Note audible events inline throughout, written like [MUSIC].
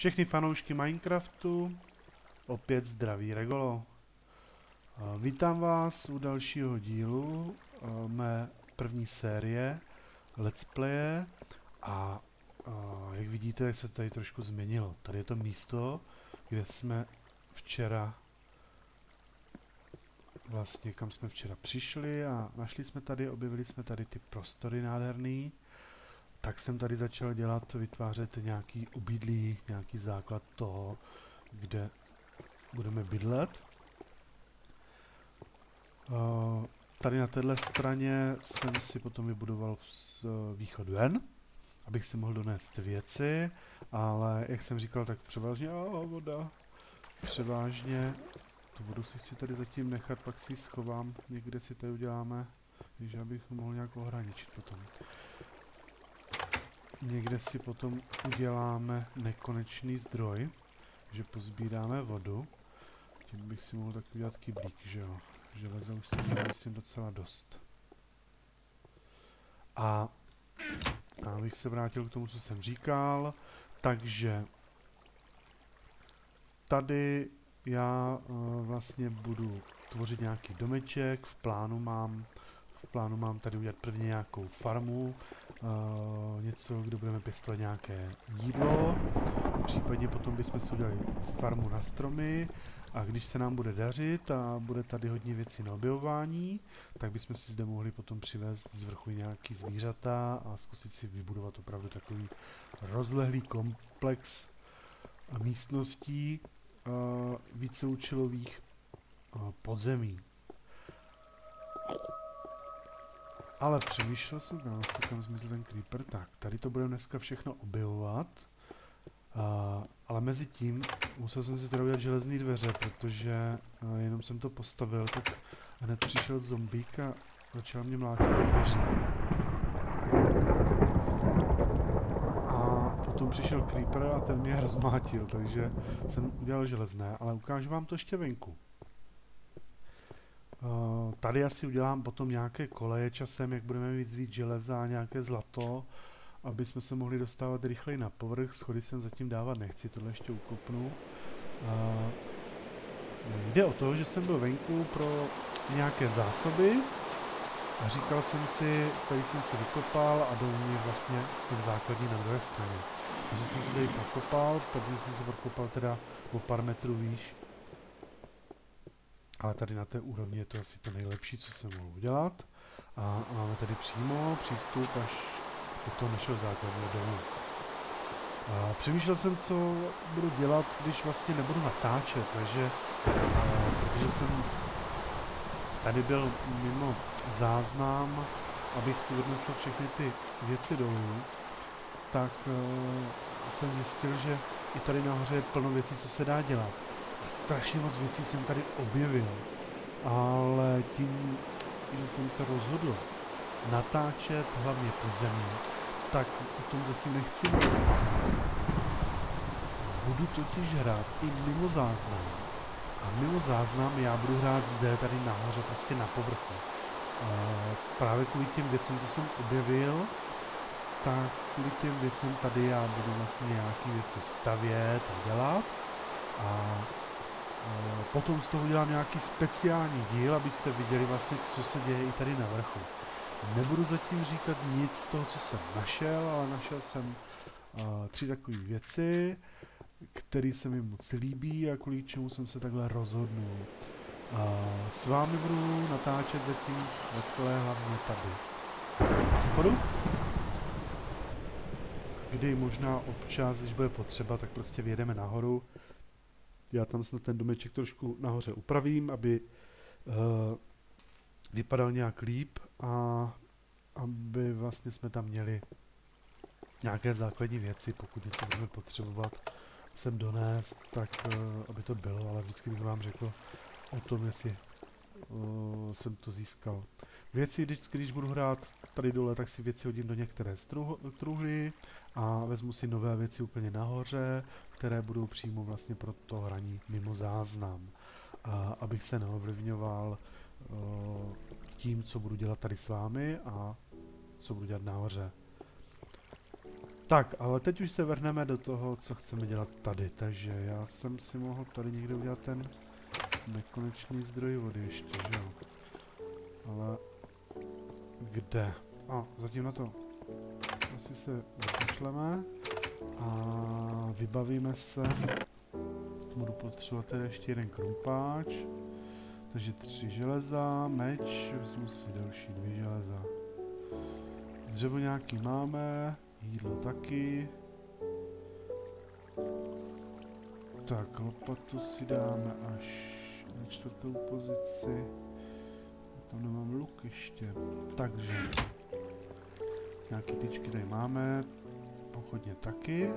Všechny fanoušky Minecraftu, opět zdraví Regolo. Vítám vás u dalšího dílu mé první série Let's Playe a eh, jak vidíte, jak se tady trošku změnilo. Tady je to místo, kde jsme včera vlastně kam jsme včera přišli a našli jsme tady, objevili jsme tady ty prostory nádherný tak jsem tady začal dělat, vytvářet nějaký ubydlí, nějaký základ toho, kde budeme bydlet. Uh, tady na téhle straně jsem si potom vybudoval z východu ven, abych si mohl donést věci, ale jak jsem říkal, tak převážně, a voda, převážně, tu vodu si chci tady zatím nechat, pak si ji schovám, někde si tady uděláme, takže abych mohl nějak ohraničit potom. Někde si potom uděláme nekonečný zdroj, že pozbíráme vodu. Tím bych si mohl tak udělat kyblík, že jo. Železa už jsem myslím docela dost. A, a abych se vrátil k tomu, co jsem říkal, takže tady já uh, vlastně budu tvořit nějaký domeček, v plánu mám v plánu mám tady udělat prvně nějakou farmu, něco, kde budeme pěstovat nějaké jídlo, případně potom bychom si udělali farmu na stromy a když se nám bude dařit a bude tady hodně věcí na objevování, tak bychom si zde mohli potom přivést z vrchu nějaký zvířata a zkusit si vybudovat opravdu takový rozlehlý komplex místností uh, víceúčelových uh, podzemí. Ale přemýšlel jsem, no, si kam zmizel ten creeper, tak tady to budeme dneska všechno objevovat. Uh, ale mezi tím musel jsem si teda udělat železné dveře, protože uh, jenom jsem to postavil, tak hned přišel zombík a začal mě mlátit do. A potom přišel creeper a ten mě rozmátil, takže jsem udělal železné, ale ukážu vám to ještě venku. Uh, tady asi udělám potom nějaké koleje časem, jak budeme mít víc železa a nějaké zlato, aby jsme se mohli dostávat rychleji na povrch. Schody jsem zatím dávat nechci, tohle ještě ukopnu. Uh, jde o to, že jsem byl venku pro nějaké zásoby a říkal jsem si, tady jsem se vykopal a dolů mě vlastně ten základní na druhé straně. Takže jsem se tady prokopal, první jsem se prokopal teda o pár metrů výš ale tady na té úrovni je to asi to nejlepší, co se mohu udělat. A máme tady přímo přístup až do toho našeho základního domu. A přemýšlel jsem, co budu dělat, když vlastně nebudu natáčet, takže a, protože jsem tady byl mimo záznam, abych si odnesl všechny ty věci dolů, tak uh, jsem zjistil, že i tady nahoře je plno věcí, co se dá dělat strašně moc věcí jsem tady objevil, ale tím, že jsem se rozhodl natáčet hlavně podzemí, tak o tom zatím nechci mluvit. Budu totiž hrát i mimo záznam. A mimo záznam já budu hrát zde, tady nahoře, prostě na povrchu. A právě kvůli těm věcem, co jsem objevil, tak kvůli těm věcem tady já budu vlastně nějaké věci stavět a dělat. A potom z toho udělám nějaký speciální díl, abyste viděli vlastně, co se děje i tady na vrchu. Nebudu zatím říkat nic z toho, co jsem našel, ale našel jsem uh, tři takové věci, které se mi moc líbí a kvůli čemu jsem se takhle rozhodnul. Uh, s vámi budu natáčet zatím let's hlavně tady. Spodu? Kdy možná občas, když bude potřeba, tak prostě vyjedeme nahoru, já tam snad ten domeček trošku nahoře upravím, aby uh, vypadal nějak líp a aby vlastně jsme tam měli nějaké základní věci, pokud něco budeme potřebovat sem donést, tak uh, aby to bylo, ale vždycky bych vám řekl o tom, jestli uh, jsem to získal. Věci, vždycky, když budu hrát tady dole, tak si věci hodím do některé truhly a vezmu si nové věci úplně nahoře, které budou přímo vlastně pro to hraní mimo záznam. A abych se neovlivňoval uh, tím, co budu dělat tady s vámi a co budu dělat nahoře. Tak, ale teď už se vrhneme do toho, co chceme dělat tady. Takže já jsem si mohl tady někde udělat ten nekonečný zdroj vody ještě, že jo? Ale kde? A, zatím na to asi se vykašleme a vybavíme se. Budu potřebovat tedy ještě jeden krumpáč. Takže tři železa, meč, vezmu si další dvě železa. Dřevo nějaký máme, jídlo taky. Tak, lopatu si dáme až na čtvrtou pozici. Tam nemám luk ještě. Takže, nějaký tyčky tady máme, pochodně taky.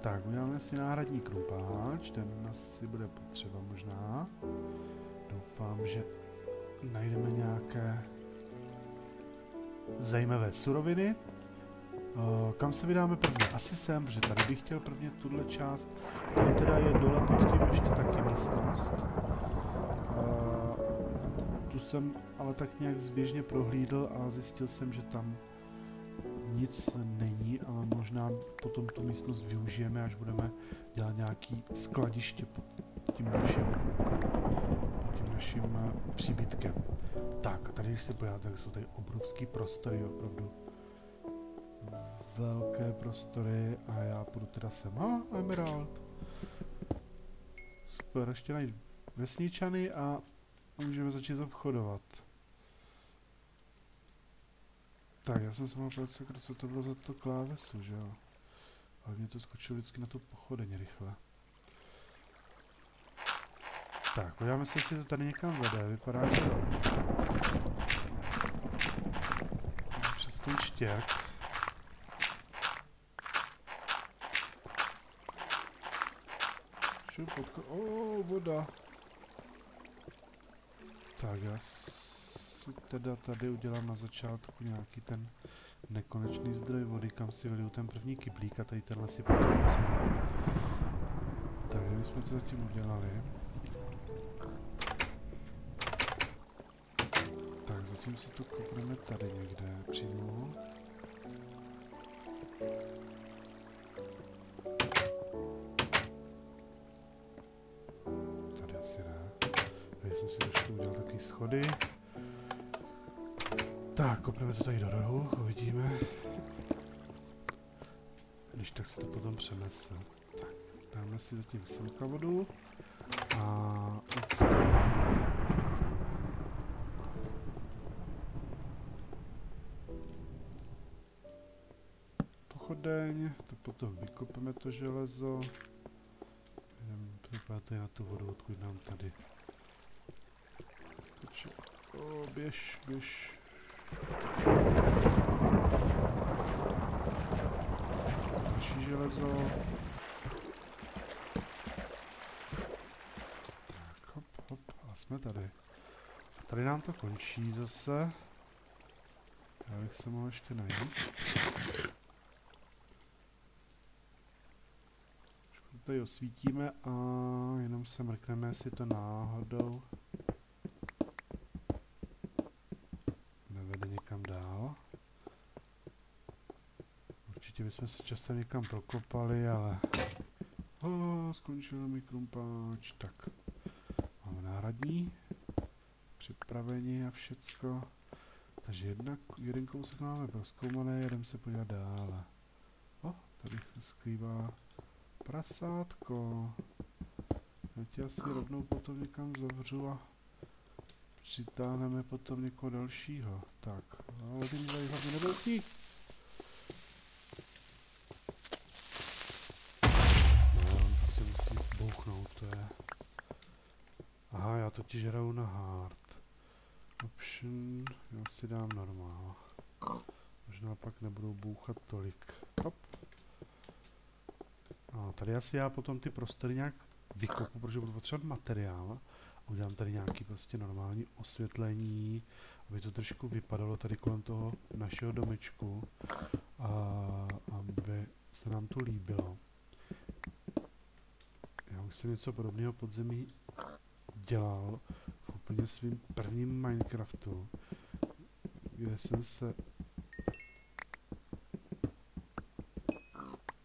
Tak, uděláme si náhradní krumpáč, ten asi bude potřeba možná. Doufám, že najdeme nějaké zajímavé suroviny. Uh, kam se vydáme prvně? Asi sem, protože tady bych chtěl prvně tuhle část. Tady teda je dole pod tím ještě taky místnost. Tu jsem ale tak nějak zběžně prohlídl a zjistil jsem, že tam nic není, ale možná potom tu místnost využijeme, až budeme dělat nějaký skladiště pod tím naším, pod tím naším uh, příbytkem. Tak, a tady když se podíváte, tak jsou tady obrovský prostory, opravdu velké prostory a já půjdu teda sem. A, ah, emerald. Super, ještě najít vesničany a můžeme začít obchodovat. Tak, já jsem se mohl podívat, co to bylo za to klávesu, že jo? Ale mě to skočilo vždycky na to pochodeň rychle. Tak, podíváme se, jestli to tady někam vede. Vypadá, to... Přes ten štěrk. Šup. Oh, voda. Tak, já si teda tady udělám na začátku nějaký ten nekonečný zdroj vody, kam si vyliju ten první kyblík a tady tenhle si potom. Tak, jsme to zatím udělali. Zatím si to kopneme tady někde přímo. Takový schody. Tak, kopneme to tady do rohu, uvidíme. Když tak se to potom přenese. Tak, dáme si zatím semka vodu. A pochodeň, to potom vykopeme to železo. Jdeme na tu vodu, odkud nám tady. O, běž, běž. Další železo. Tak, hop, hop, a jsme tady. A tady nám to končí zase. Já bych se mohl ještě najíst. tady osvítíme a jenom se mrkneme, jestli to náhodou nevede někam dál. Určitě bychom se časem někam prokopali, ale oh, skončil mi krumpáč. Tak, máme náhradní, připravení a všecko. Takže jedna, jeden kousek máme proskoumaný, jeden se podívat dále. O, oh, tady se skrývá Prasátko. Já tě asi rovnou potom někam zavřu a přitáhneme potom někoho dalšího. Tak, ale ty tady hlavně nevelký. No, on prostě musí bouchnout, to je... Aha, já totiž hraju na hard. Option, já si dám normál. Možná pak nebudou bouchat tolik. Hop. A tady asi já potom ty prostory nějak vykopu, protože budu potřebovat materiál. Udělám tady nějaký prostě normální osvětlení, aby to trošku vypadalo tady kolem toho našeho domečku. A aby se nám to líbilo. Já už jsem něco podobného podzemí dělal v úplně svým prvním Minecraftu, kde jsem se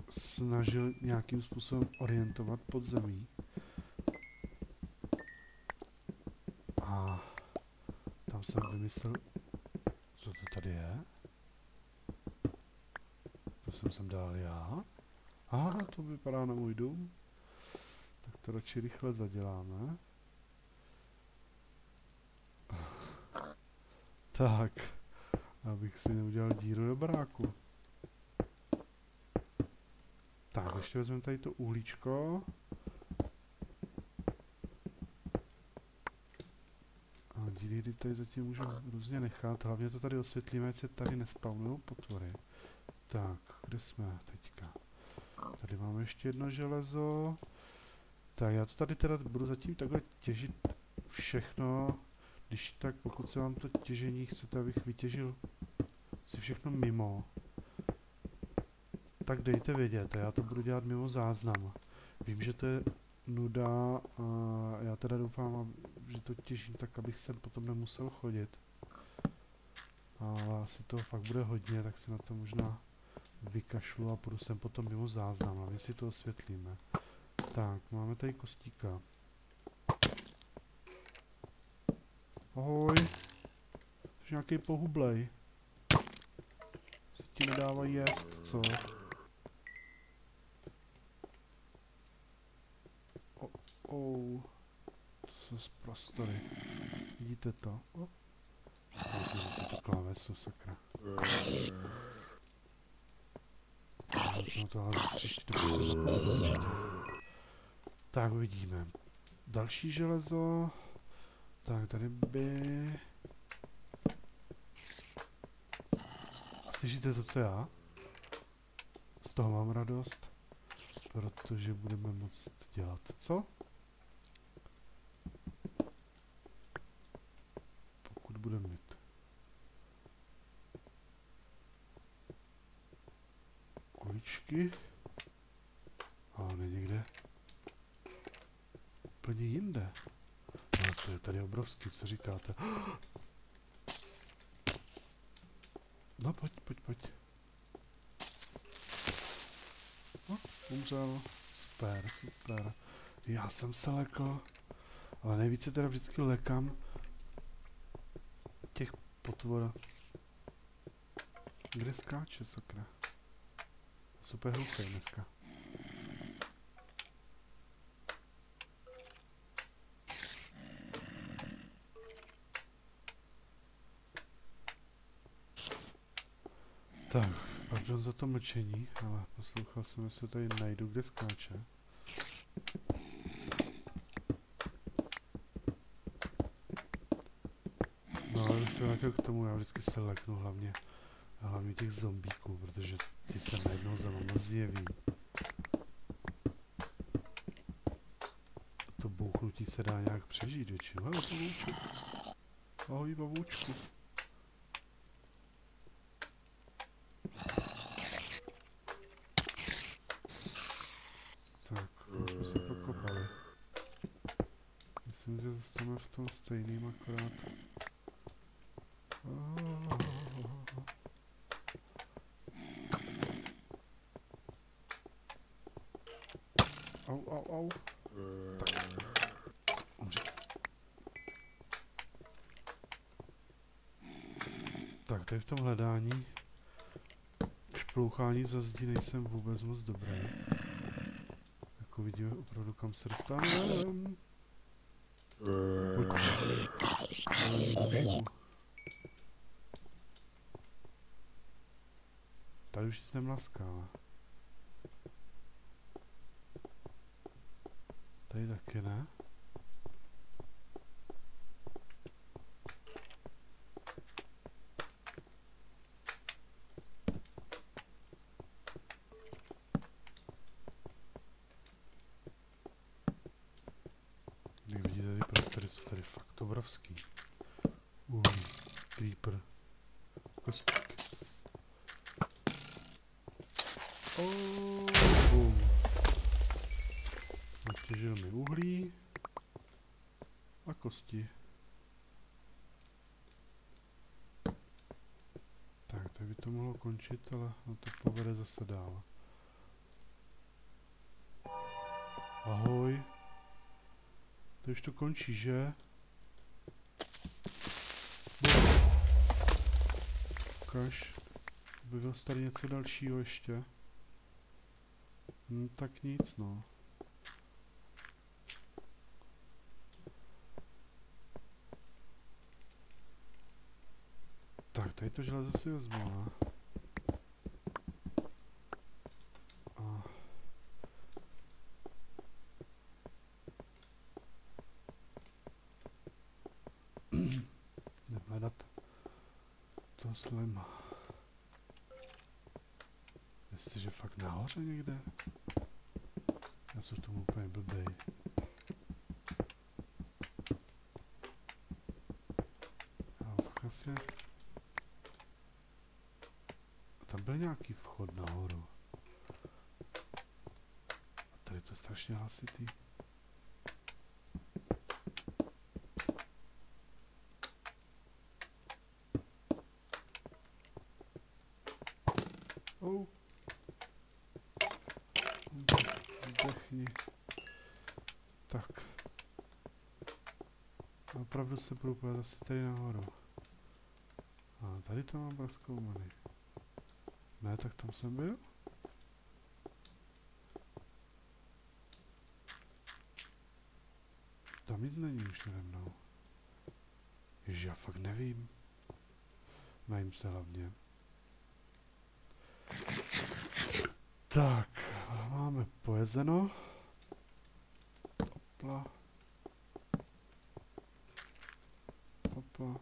snažil nějakým způsobem orientovat pod zemí. A tam jsem vymyslel, co to tady je. To jsem sem dal já. Aha, to vypadá na můj dům. Tak to radši rychle zaděláme. Tak, abych si neudělal díru do baráku. Tak, ještě vezmeme tady to uhlíčko. A díry tady zatím můžeme různě nechat. Hlavně to tady osvětlíme, ať se tady nespawnují potvory. Tak, kde jsme teďka? Tady máme ještě jedno železo. Tak já to tady teda budu zatím takhle těžit všechno. Když tak, pokud se vám to těžení chcete, abych vytěžil si všechno mimo, tak dejte vědět a já to budu dělat mimo záznam. Vím, že to je nuda a já teda doufám, že to těžím tak, abych sem potom nemusel chodit. Ale asi toho fakt bude hodně, tak se na to možná vykašlu a půjdu sem potom mimo záznam, my si to osvětlíme. Tak, máme tady kostíka. Ahoj. Jsi nějaký pohublej. Se ti nedávají jíst, co? Oh, oh. To jsou z prostory. Vidíte to? Oh. Myslím, že si to klávesu, sakra. No to ale příští to Tak uvidíme. Další železo. Tak tady by... Slyšíte to, co já? Z toho mám radost. Protože budeme moct dělat co? Pokud budeme mít kuličky. A on je někde úplně jinde. No to je tady obrovský, co říkáte? No pojď, pojď, pojď. No, umřel. Super, super. Já jsem se lekl. Ale nejvíce teda vždycky lekám těch potvor. Kde skáče, sakra? Super hluchý dneska. Tak, pardon za to mlčení, ale poslouchal jsem, jestli tady najdu, kde skáče. No ale se vrátil k tomu, já vždycky se leknu hlavně, hlavně těch zombíků, protože ty se najednou za mnou zjeví. To bouchnutí se dá nějak přežít většinou. Hele, pavoučku. Ahoj, pavoučku. tom stejným akorát. Au, au, au. Tak. tady v tom hledání šplouchání za zdí nejsem vůbec moc dobrý. Jako vidíme opravdu kam se dostaneme. Tady už jsem laská. Tady taky ne. Obrovský. Uhlí, creeper, kostík. Oh, boom. Natěžil mi uhlí a kosti. Tak, tak by to mohlo končit, ale no to povede zase dál. Ahoj. To už to končí, že? Ukaž. Objevil jsi tady něco dalšího ještě? Hm, tak nic, no. Tak, tady to železo si vezmu, ne? A... Jdem hledat to slima. Jestliže fakt nahoře někde? Já jsem v tom úplně blbej. Asi... Tam byl nějaký vchod nahoru. A tady to je strašně hlasitý. Oh. Vdechni. Tak. Opravdu se budu asi tady nahoru. A tady to mám proskoumaný. Ne, tak tam jsem byl. Tam nic není už nade mnou. Ježi, já fakt nevím. Najím se hlavně. Tak, máme pojezeno. Opla. Opla.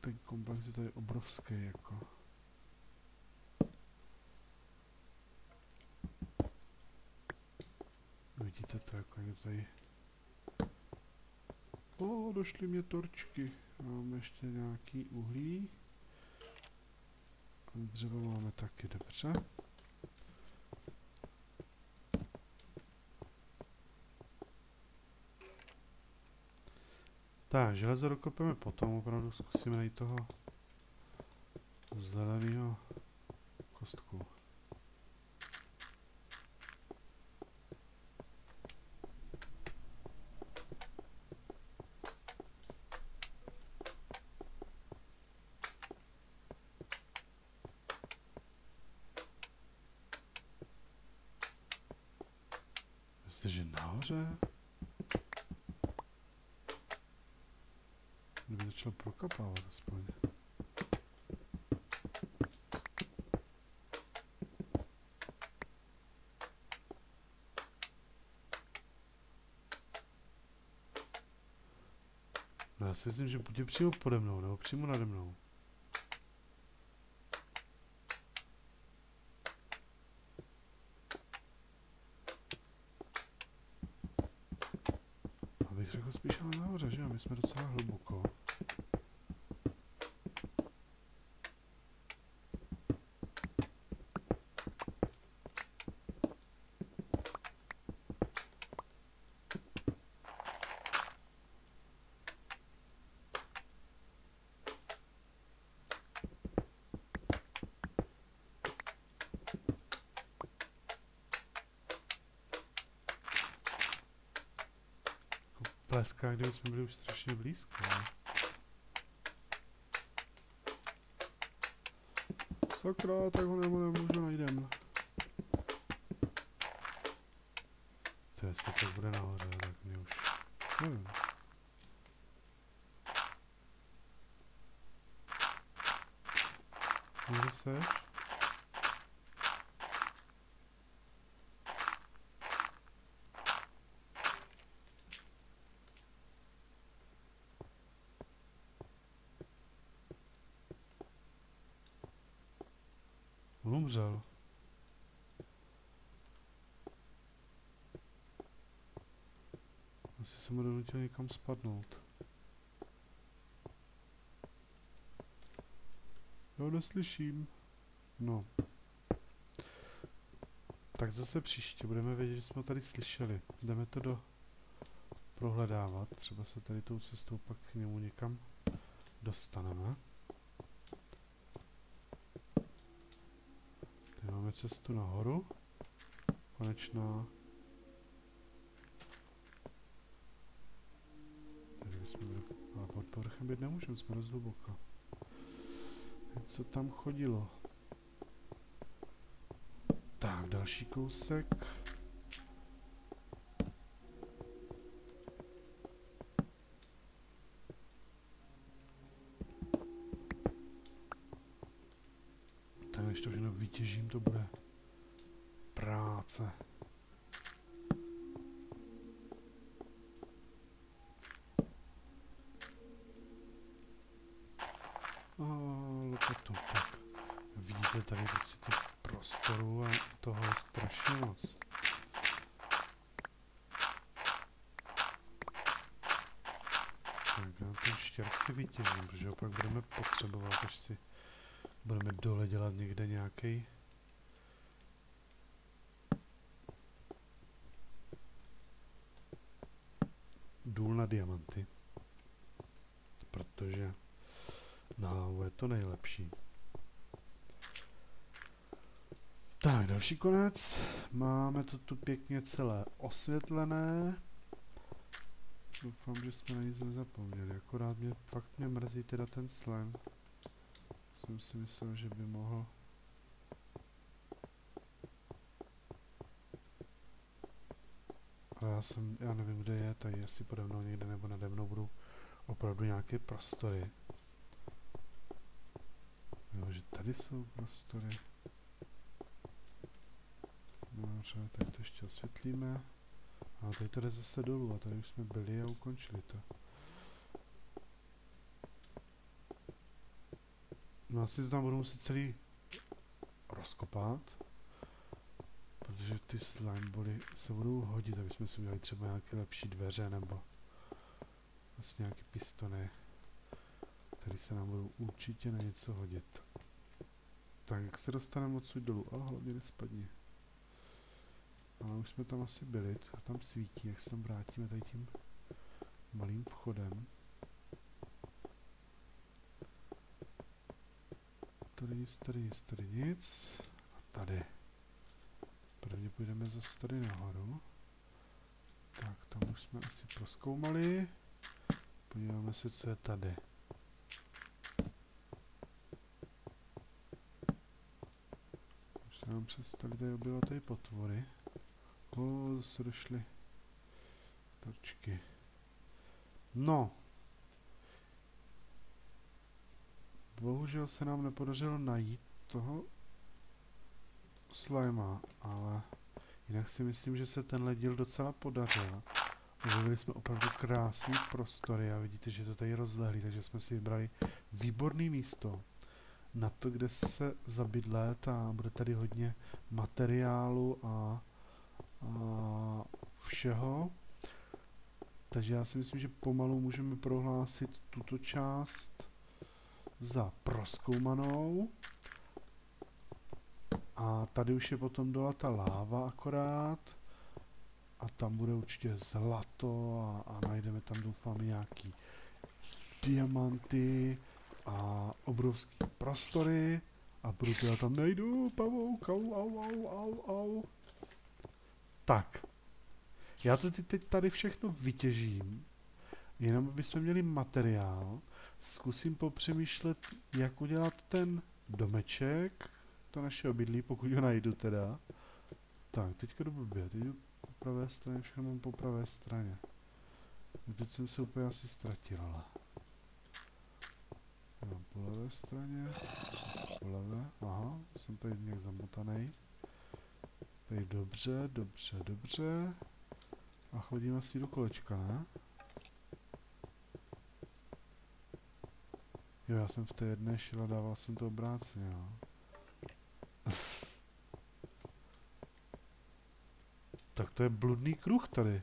Ten komplex je tady obrovský, jako. Vidíte to, jako je tady... O, došly mě torčky. Máme ještě nějaký uhlí. Dřevo máme taky, dobře. Tak, železo dokopeme potom, opravdu zkusíme najít toho zeleného kostku. Jestliže nahoře? Začal prokapávat aspoň. No já si myslím, že buď je přímo pode mnou, nebo přímo nade mnou. Abych řekl spíš ale nahoře, že jo? My jsme docela hluboko. Pleská, kdyby jsme byli už strašně blízko. Sakra, tak ho nebo nemůžu najdem. To jestli to bude nahoře, tak mě už... Nevím. Někde seš? Umřel. Asi jsem ho donutil někam spadnout. Jo, neslyším. No. Tak zase příště budeme vědět, že jsme tady slyšeli. Jdeme to do prohledávat. Třeba se tady tou cestou pak k němu někam dostaneme. cestu nahoru. Konečná. Takže bychom byli, ale pod povrchem být nemůžeme, jsme dost hluboko. Co tam chodilo? Tak, další kousek. Štěrk si vytěžím, protože ho pak budeme potřebovat, až si budeme dole dělat někde nějaký důl na diamanty. Protože na hlavu je to nejlepší. Tak, další konec. Máme to tu pěkně celé osvětlené. Doufám, že jsme na nic nezapomněli. Akorát mě fakt mě mrzí teda ten slime. Jsem si myslel, že by mohl... Ale já jsem, já nevím, kde je, tady asi pode mnou někde nebo nade mnou budou opravdu nějaké prostory. Jo, že tady jsou prostory. Dobře, tak to ještě osvětlíme. A tady to jde zase dolů a tady už jsme byli a ukončili to. No asi to tam budu muset celý rozkopat. Protože ty slime boly se budou hodit, aby jsme si udělali třeba nějaké lepší dveře nebo vlastně nějaké pistony, které se nám budou určitě na něco hodit. Tak, jak se dostaneme odsud dolů? A hlavně nespadni. Ale už jsme tam asi byli, to tam svítí, jak se tam vrátíme tady tím malým vchodem. Tady nic, tady nic, tady nic. A tady. Prvně půjdeme zase tady nahoru. Tak, tam už jsme asi proskoumali. Podíváme se, co je tady. Už se nám přestali tady objevat tady potvory. O, zase došly torčky. No. Bohužel se nám nepodařilo najít toho slima, ale jinak si myslím, že se tenhle díl docela podařil. Objevili jsme opravdu krásný prostory a vidíte, že to tady rozlehlý, takže jsme si vybrali výborný místo na to, kde se zabydlet a bude tady hodně materiálu a všeho. Takže já si myslím, že pomalu můžeme prohlásit tuto část za proskoumanou. A tady už je potom dola ta láva akorát. A tam bude určitě zlato a, a najdeme tam doufám nějaký diamanty a obrovský prostory. A proto já tam najdu pavouk, au, au, au, au, au. Tak. Já to teď tady všechno vytěžím, jenom bychom měli materiál. Zkusím popřemýšlet, jak udělat ten domeček, to naše obydlí, pokud ho najdu teda. Tak, teďka jdu blbě, teď po pravé straně, všechno mám po pravé straně. Teď jsem se úplně asi ztratil, ale... Jo, po levé straně, po levé, aha, jsem tady nějak zamotaný. Tady dobře, dobře, dobře. A chodím asi do kolečka, ne? Jo, já jsem v té jedné šel a dával jsem to obráceně, jo. [LAUGHS] tak to je bludný kruh tady.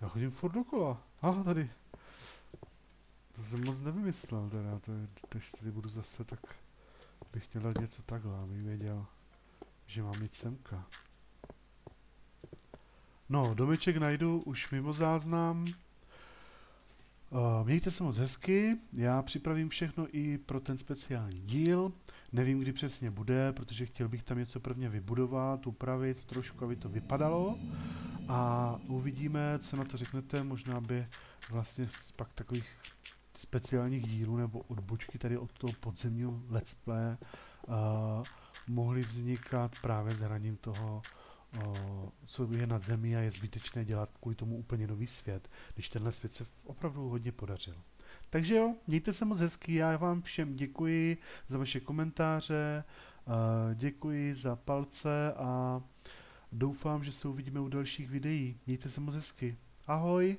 Já chodím furt dokola. Aha, tady. To jsem moc nevymyslel teda, to je, když tady budu zase, tak bych měl dát něco takhle, abych věděl že mám jít semka. No, domeček najdu už mimo záznam. Uh, mějte se moc hezky, já připravím všechno i pro ten speciální díl. Nevím, kdy přesně bude, protože chtěl bych tam něco prvně vybudovat, upravit trošku, aby to vypadalo. a uvidíme, co na to řeknete, možná by vlastně pak takových speciálních dílů nebo odbočky tady od toho podzemního let's play uh, mohly vznikat právě s hraním toho, co je nad zemí a je zbytečné dělat kvůli tomu úplně nový svět, když tenhle svět se opravdu hodně podařil. Takže jo, mějte se moc hezky, já vám všem děkuji za vaše komentáře, děkuji za palce a doufám, že se uvidíme u dalších videí. Mějte se moc hezky. Ahoj!